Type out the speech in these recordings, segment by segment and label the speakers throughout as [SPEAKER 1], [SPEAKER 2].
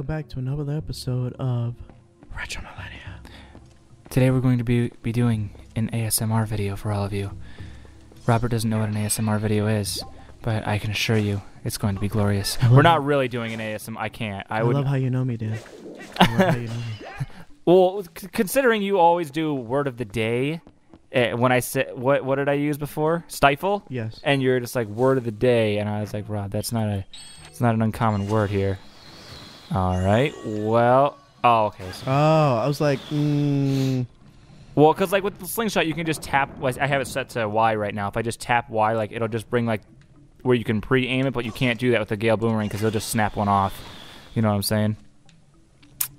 [SPEAKER 1] welcome back to another episode of Retro Millennia.
[SPEAKER 2] Today we're going to be be doing an ASMR video for all of you. Robert doesn't know what an ASMR video is, but I can assure you it's going to be glorious. We're not really doing an ASM. I can't. I,
[SPEAKER 1] I,
[SPEAKER 2] would.
[SPEAKER 1] love how you know me, Dan. I love how you know me.
[SPEAKER 2] well, considering you always do word of the day, eh, when I said what what did I use before? Stifle.
[SPEAKER 1] Yes.
[SPEAKER 2] And you're just like word of the day, and I was like, Rob, that's not a, it's not an uncommon word here. All right. Well. Oh, okay. So
[SPEAKER 1] Oh, I was like, mm,
[SPEAKER 2] Well, because like with the slingshot, you can just tap. Like, I have it set to Y right now. If I just tap Y, like it'll just bring like where you can pre-aim it, but you can't do that with the Gale Boomerang because it'll just snap one off. You know what I'm saying?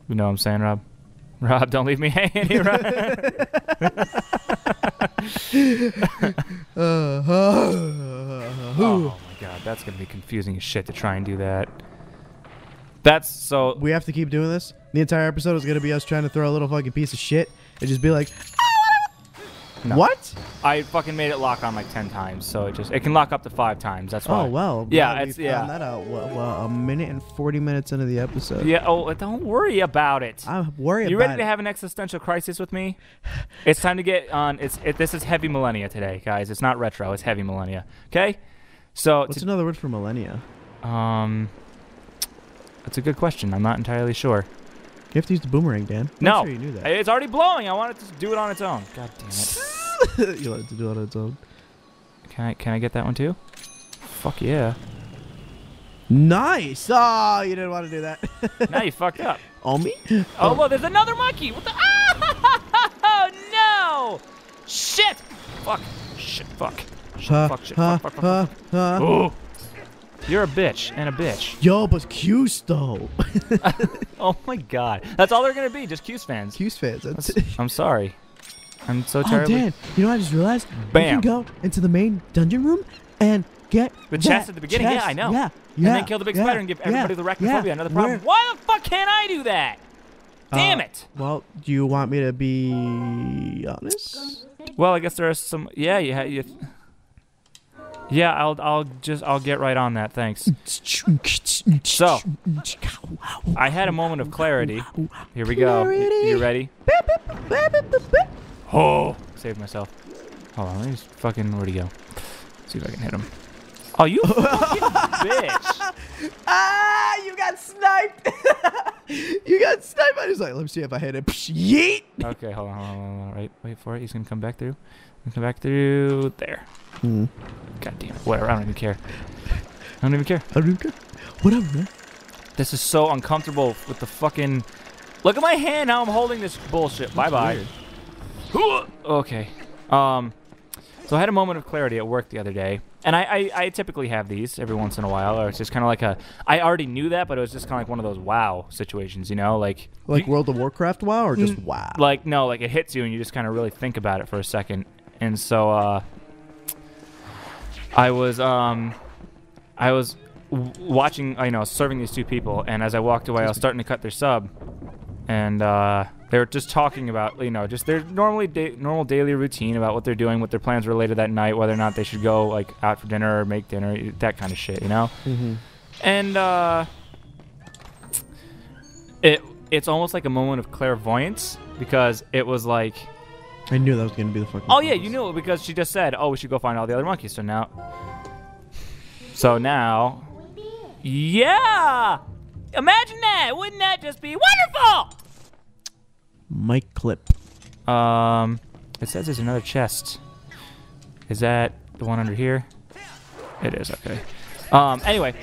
[SPEAKER 2] You know what I'm saying, Rob? Rob, don't leave me hanging here. Rob.
[SPEAKER 1] uh,
[SPEAKER 2] oh my god, that's gonna be confusing as shit to try and do that. That's so.
[SPEAKER 1] we have to keep doing this. The entire episode is gonna be us trying to throw a little fucking piece of shit and just be like,
[SPEAKER 2] No.
[SPEAKER 1] what?
[SPEAKER 2] I fucking made it lock on like ten times, so it just it can lock up to five times. That's why.
[SPEAKER 1] Oh well.
[SPEAKER 2] Yeah,
[SPEAKER 1] glad we
[SPEAKER 2] it's- yeah.
[SPEAKER 1] found That out. Well, well, a minute and forty minutes into the episode.
[SPEAKER 2] Yeah. Oh, don't worry about it.
[SPEAKER 1] I'm worried
[SPEAKER 2] You
[SPEAKER 1] about
[SPEAKER 2] ready to have an existential crisis with me? It's time to get on. It's it, this is heavy millennia today, guys. It's not retro. It's heavy millennia. Okay. So
[SPEAKER 1] What's another word for millennia?
[SPEAKER 2] um, that's a good question. I'm not entirely sure.
[SPEAKER 1] You have to use the boomerang, Dan. I'm
[SPEAKER 2] No,
[SPEAKER 1] sure you knew that.
[SPEAKER 2] it's already blowing. I want it to do it on its own. God damn it!
[SPEAKER 1] you want it to do it on its own.
[SPEAKER 2] Can I can I get that one too? Fuck yeah!
[SPEAKER 1] Nice. Oh, you didn't want to do that.
[SPEAKER 2] now you fucked up.
[SPEAKER 1] On me?
[SPEAKER 2] Oh, well, there's another monkey. What the? Oh no! Shit! Fuck! Shit! Fuck! Shit!
[SPEAKER 1] Huh,
[SPEAKER 2] fuck! Shit!
[SPEAKER 1] huh,
[SPEAKER 2] fuck! Fuck! Fuck!
[SPEAKER 1] huh,
[SPEAKER 2] fuck.
[SPEAKER 1] huh.
[SPEAKER 2] Oh. You're a bitch and a bitch.
[SPEAKER 1] Yo, but Q's though.
[SPEAKER 2] Oh my god. That's all they're gonna be, just Q's fans.
[SPEAKER 1] Q's fans. That's
[SPEAKER 2] That's- I'm sorry. I'm so
[SPEAKER 1] Oh,
[SPEAKER 2] terribly.
[SPEAKER 1] Dan, you know what I just realized?
[SPEAKER 2] Bam.
[SPEAKER 1] You can go into the main dungeon room and get
[SPEAKER 2] The chest at the beginning, yeah. I know.
[SPEAKER 1] Yeah, yeah.
[SPEAKER 2] and then kill the big
[SPEAKER 1] yeah,
[SPEAKER 2] spider and give everybody
[SPEAKER 1] yeah,
[SPEAKER 2] the arachnophobia.
[SPEAKER 1] yeah.
[SPEAKER 2] Another problem.
[SPEAKER 1] Where-
[SPEAKER 2] Why the fuck can't I do that? Damn
[SPEAKER 1] Uh,
[SPEAKER 2] it.
[SPEAKER 1] Well, do you want me to be honest?
[SPEAKER 2] Well, I guess there are some. Yeah, you. Ha- you yeah, I'll. I'll just. I'll get right on that. Thanks. So, I had a moment of clarity. Here we go. Y- You ready? Oh, saved myself. Hold on, let me just fucking. Where'd he go? see if I can hit him. Oh, you fucking bitch!
[SPEAKER 1] ah, you got sniped. you got sniped. I was like, let me see if I hit it. Psh, Yeet.
[SPEAKER 2] Okay, hold on, hold on, hold on. Wait, wait for it. He's gonna come back through. Come back through there.
[SPEAKER 1] Hmm.
[SPEAKER 2] God damn it. Whatever. I don't even care. I don't even care.
[SPEAKER 1] I don't even care. Whatever, man.
[SPEAKER 2] This is so uncomfortable with the fucking. Look at my hand. How I'm holding this bullshit. Bye bye.
[SPEAKER 1] weird.
[SPEAKER 2] Okay. Um. So I had a moment of clarity at work the other day, and I, I, I typically have these every once in a while, or it's just kind of like a. I already knew that, but it was just kind of like one of those wow situations, you know, like.
[SPEAKER 1] Like World of Warcraft WoW or just WoW?
[SPEAKER 2] like no like it hits you and you just kind of really think about it for a second and so uh i was um i was w- watching you know serving these two people and as i walked away i was starting to cut their sub and uh they were just talking about you know just their normally da- normal daily routine about what they're doing what their plans were later that night whether or not they should go like out for dinner or make dinner that kind of shit you know
[SPEAKER 1] mm-hmm.
[SPEAKER 2] and uh it it's almost like a moment of clairvoyance because it was like
[SPEAKER 1] I knew that was gonna be the fucking.
[SPEAKER 2] oh yeah you knew it because she just said oh we should go find all the other monkeys so now so now yeah imagine that. Wouldn't that just be wonderful?
[SPEAKER 1] Mic clip.
[SPEAKER 2] um it says there's another chest. Is that the one under here? It is okay. Um anyway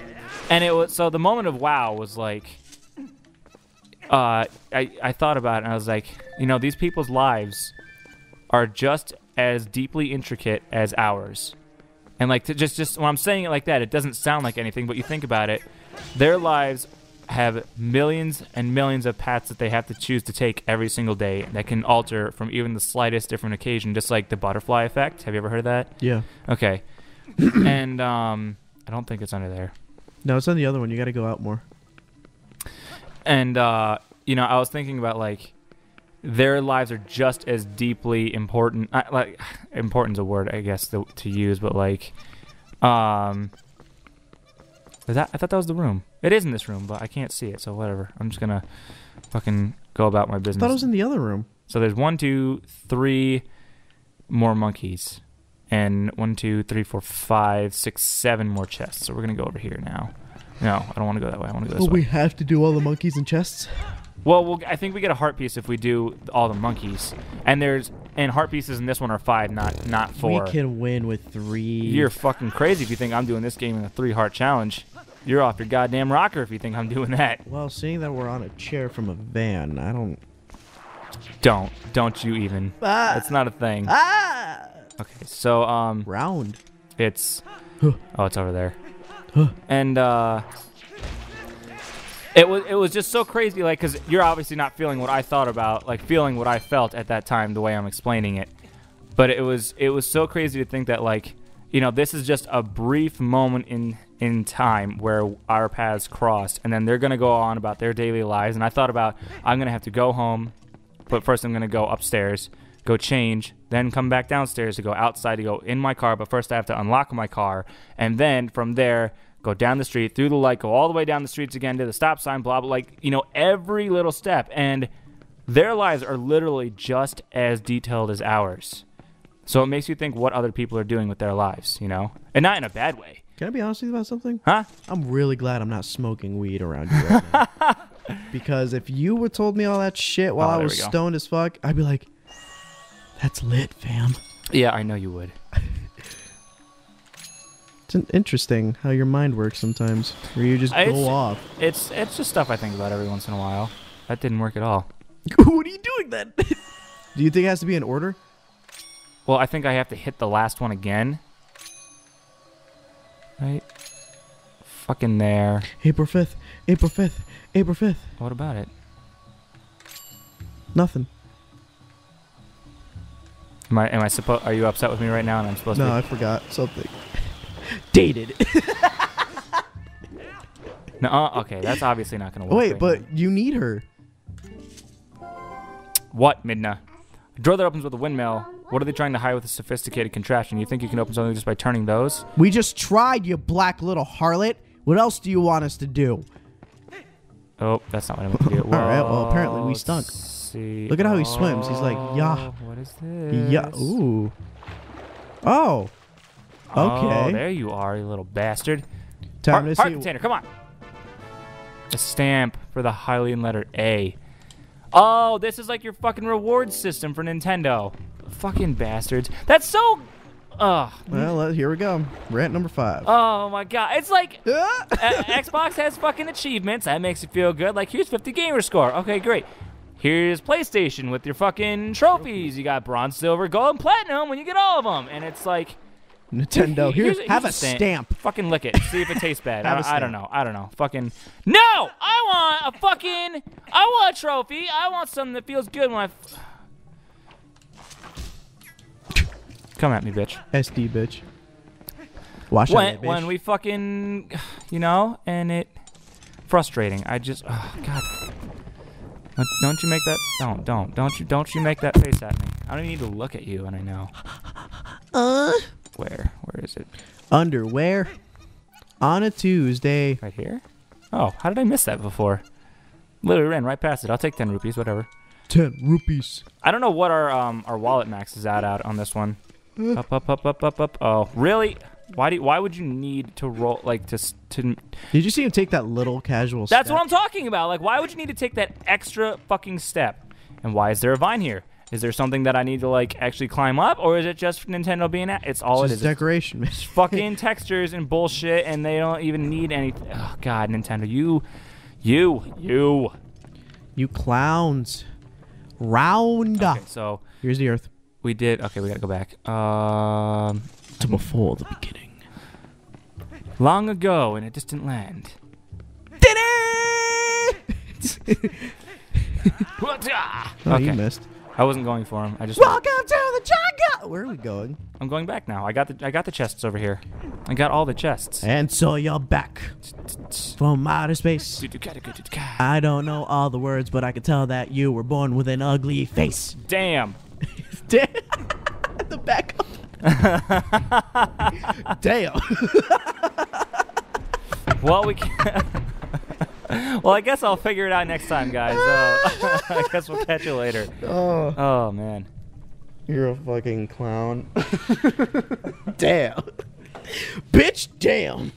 [SPEAKER 2] and it was so the moment of wow was like uh I, I thought about it and I was like, you know, these people's lives are just as deeply intricate as ours. And like to just just when I'm saying it like that, it doesn't sound like anything, but you think about it, their lives have millions and millions of paths that they have to choose to take every single day that can alter from even the slightest different occasion, just like the butterfly effect. Have you ever heard of that?
[SPEAKER 1] Yeah.
[SPEAKER 2] Okay. and um I don't think it's under there.
[SPEAKER 1] No, it's on the other one. You got to go out more.
[SPEAKER 2] and uh, you know, I was thinking about like their lives are just as deeply important. Uh, like important's a word, I guess, to, to use, but like, um, Is that? I thought that was the room. It is in this room, but I can't see it, so whatever. I'm just gonna fucking go about my business.
[SPEAKER 1] I thought it was in the other room.
[SPEAKER 2] So there's one, two, three more monkeys, and one, two, three, four, five, six, seven more chests. So we're gonna go over here now. No, I don't want to go that way. I want to go this
[SPEAKER 1] Oh,
[SPEAKER 2] way.
[SPEAKER 1] we have to do all the monkeys and chests.
[SPEAKER 2] Well, we'll, I think we get a heart piece if we do all the monkeys. And there's and heart pieces in this one are five, not not four.
[SPEAKER 1] We can win with three.
[SPEAKER 2] You're fucking crazy if you think I'm doing this game in a three heart challenge. You're off your goddamn rocker if you think I'm doing that.
[SPEAKER 1] well, seeing that we're on a chair from a van, I don't.
[SPEAKER 2] Don't, don't you even.
[SPEAKER 1] Ah,
[SPEAKER 2] It's not a thing.
[SPEAKER 1] ah!
[SPEAKER 2] Okay, so um,
[SPEAKER 1] Round.
[SPEAKER 2] it's
[SPEAKER 1] Huh.
[SPEAKER 2] oh, it's over there.
[SPEAKER 1] Huh.
[SPEAKER 2] And uh, it was it was just so crazy, like, cause you're obviously not feeling what I thought about, like, feeling what I felt at that time, the way I'm explaining it. But it was it was so crazy to think that, like, you know, this is just a brief moment in in time where our paths crossed, and then they're gonna go on about their daily lives. And I thought about I'm gonna have to go home, but first I'm gonna go upstairs, go change, then come back downstairs to go outside to go in my car. But first I have to unlock my car, and then from there go down the street through the light, go all the way down the streets again to the stop sign, blah blah. Like you know every little step, and their lives are literally just as detailed as ours. So it makes you think what other people are doing with their lives, you know, and not in a bad way,
[SPEAKER 1] Can I be honest with you about something?
[SPEAKER 2] huh?
[SPEAKER 1] I'm really glad I'm not smoking weed around you right now. because if you were told me all that shit while
[SPEAKER 2] Oh,
[SPEAKER 1] I was stoned as fuck, I'd be like, "That's lit, fam."
[SPEAKER 2] Yeah, I know you would.
[SPEAKER 1] It's interesting how your mind works sometimes, where you just
[SPEAKER 2] It's-
[SPEAKER 1] go off.
[SPEAKER 2] It's it's just stuff I think about every once in a while. That didn't work at all.
[SPEAKER 1] what are you doing then? Do you think it has to be in order?
[SPEAKER 2] Well, I think I have to hit the last one again. Right? Fucking there.
[SPEAKER 1] April fifth, April fifth, April fifth.
[SPEAKER 2] What about it?
[SPEAKER 1] Nothing.
[SPEAKER 2] Am I am I supposed are you upset with me right now and I'm supposed
[SPEAKER 1] No,
[SPEAKER 2] to
[SPEAKER 1] I forgot something. Dated.
[SPEAKER 2] No, uh, okay, that's obviously not going to work.
[SPEAKER 1] Wait,
[SPEAKER 2] right
[SPEAKER 1] but
[SPEAKER 2] now.
[SPEAKER 1] you need her.
[SPEAKER 2] what, Midna? A door that opens with a windmill. What are they trying to hide with a sophisticated contraption? You think you can open something just by turning those?
[SPEAKER 1] We just tried, you black little harlot. What else do you want us to do?
[SPEAKER 2] Oh, that's not what I meant to do.
[SPEAKER 1] All right, well, apparently we stunk.
[SPEAKER 2] See.
[SPEAKER 1] Look at how he swims. He's like, "Yah."
[SPEAKER 2] Oh, What is this?
[SPEAKER 1] Yeah. Ooh. Oh. Okay.
[SPEAKER 2] Oh, there you are, you little bastard.
[SPEAKER 1] Time
[SPEAKER 2] Heart,
[SPEAKER 1] to
[SPEAKER 2] heart container, come on. A stamp for the Hylian letter A. Oh, this is like your fucking reward system for Nintendo. Fucking bastards. That's so. Ugh.
[SPEAKER 1] Well, uh, here we go. Rant number five.
[SPEAKER 2] Oh my god. It's like. Uh, Xbox has fucking achievements. That makes you feel good. Like, here's 50 gamer score. Okay, great. Here's PlayStation with your fucking trophies. You got bronze, silver, gold, and platinum when you get all of them. And it's like.
[SPEAKER 1] Nintendo, here,
[SPEAKER 2] Here's-
[SPEAKER 1] have a
[SPEAKER 2] here's stamp.
[SPEAKER 1] stamp.
[SPEAKER 2] Fucking lick it. See if it tastes bad. I, don't- I don't know. I don't know. Fucking. No! I want a fucking. I want a trophy. I want something that feels good when I. Come at me, bitch.
[SPEAKER 1] SD, bitch. Watch
[SPEAKER 2] when,
[SPEAKER 1] out, bitch.
[SPEAKER 2] when we fucking, you know, and it frustrating. I just, oh god, don't, don't you make that? Don't, don't, don't you, don't you make that face at me? I don't even need to look at you, and I know.
[SPEAKER 1] Uh,
[SPEAKER 2] Where, where is it?
[SPEAKER 1] underwear on a Tuesday.
[SPEAKER 2] Right here? Oh, how did I miss that before? Literally ran right past it. I'll take ten rupees, whatever.
[SPEAKER 1] Ten rupees.
[SPEAKER 2] I don't know what our um our wallet max is at out on this one. Up, up, up, up, up, up. Oh, really? Why do? You, why would you need to roll like to to
[SPEAKER 1] Did you see him take that little casual step?
[SPEAKER 2] That's
[SPEAKER 1] step?
[SPEAKER 2] what I'm talking about. Like, why would you need to take that extra fucking step? And why is there a vine here? Is there something that I need to like actually climb up, or is it just Nintendo being? at? it's all
[SPEAKER 1] Just
[SPEAKER 2] it is. It's
[SPEAKER 1] decoration, man.
[SPEAKER 2] fucking textures and bullshit, and they don't even need anything. Oh God, Nintendo, you, you, you.
[SPEAKER 1] You clowns. Round.
[SPEAKER 2] Okay, so
[SPEAKER 1] Here's the earth.
[SPEAKER 2] We did. Okay, we gotta go back. Um,
[SPEAKER 1] To before the beginning.
[SPEAKER 2] long ago in a distant land.
[SPEAKER 1] Oh, you
[SPEAKER 2] Okay,
[SPEAKER 1] missed.
[SPEAKER 2] I wasn't going for him. I just.
[SPEAKER 1] Welcome to the jungle. Where are we going?
[SPEAKER 2] I'm going back now. I got the I got the chests over here. I got all the chests.
[SPEAKER 1] And so you're back from outer space. I don't know all the words, but I can tell that you were born with an ugly face.
[SPEAKER 2] Damn.
[SPEAKER 1] Damn. Damn.
[SPEAKER 2] well, we can. well, I guess I'll figure it out next time, guys. Uh, I guess we'll catch you later.
[SPEAKER 1] Oh,
[SPEAKER 2] Oh man.
[SPEAKER 1] you're a fucking clown. damn. Bitch, damn.